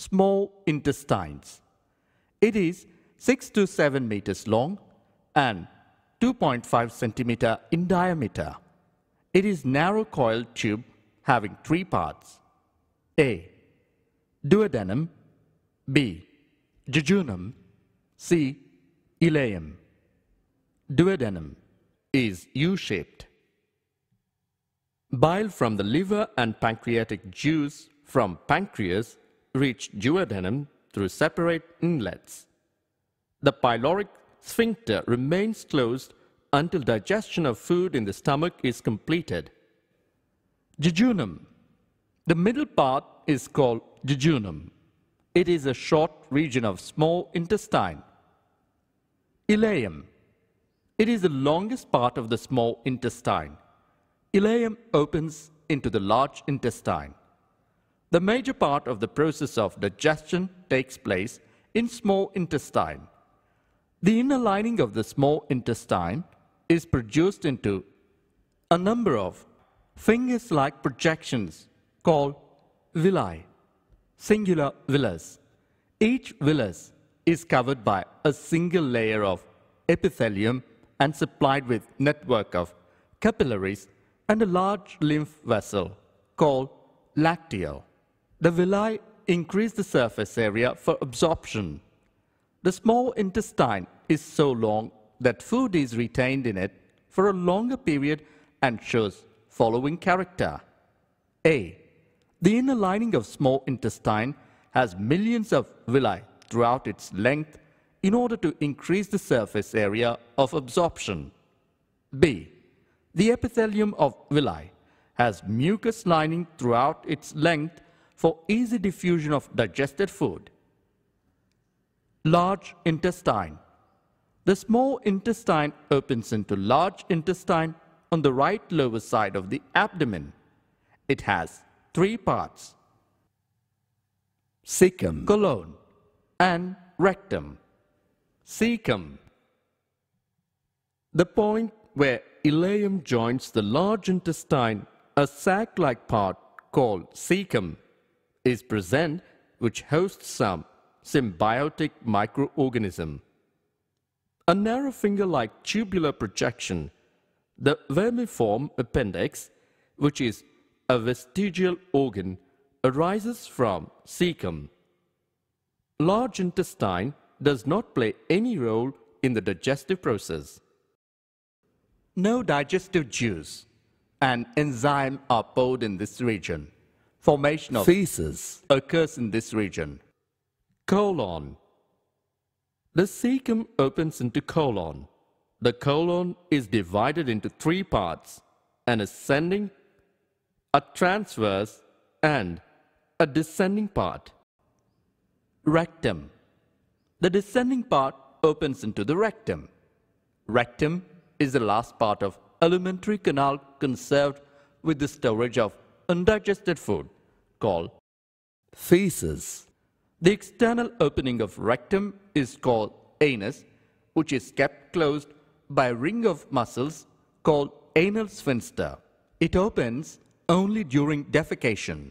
small intestines. It is 6 to 7 meters long and 2.5 centimeter in diameter. It is narrow coiled tube having three parts. A. Duodenum B. Jejunum C. Ileum Duodenum is U-shaped. Bile from the liver and pancreatic juice from pancreas reach duodenum through separate inlets. The pyloric sphincter remains closed until digestion of food in the stomach is completed. Jejunum. The middle part is called jejunum. It is a short region of small intestine. Ileum. It is the longest part of the small intestine. Ileum opens into the large intestine. The major part of the process of digestion takes place in small intestine. The inner lining of the small intestine is produced into a number of fungus-like projections called villi, singular villus. Each villus is covered by a single layer of epithelium and supplied with network of capillaries and a large lymph vessel called lacteal. The villi increase the surface area for absorption. The small intestine is so long that food is retained in it for a longer period and shows following character. A. The inner lining of small intestine has millions of villi throughout its length in order to increase the surface area of absorption. B. The epithelium of villi has mucous lining throughout its length for easy diffusion of digested food. Large intestine. The small intestine opens into large intestine on the right lower side of the abdomen. It has three parts. Cecum. Colon and rectum. Cecum. The point where ileum joins the large intestine, a sac-like part called cecum, is present which hosts some symbiotic microorganism. A narrow finger-like tubular projection, the vermiform appendix, which is a vestigial organ, arises from cecum. Large intestine does not play any role in the digestive process. No digestive juice and enzyme are poured in this region. Formation of Feces. occurs in this region. Colon. The cecum opens into colon. The colon is divided into three parts, an ascending, a transverse, and a descending part. Rectum. The descending part opens into the rectum. Rectum is the last part of alimentary canal conserved with the storage of undigested food called Feces. the external opening of rectum is called anus, which is kept closed by a ring of muscles called anal sphincter. It opens only during defecation.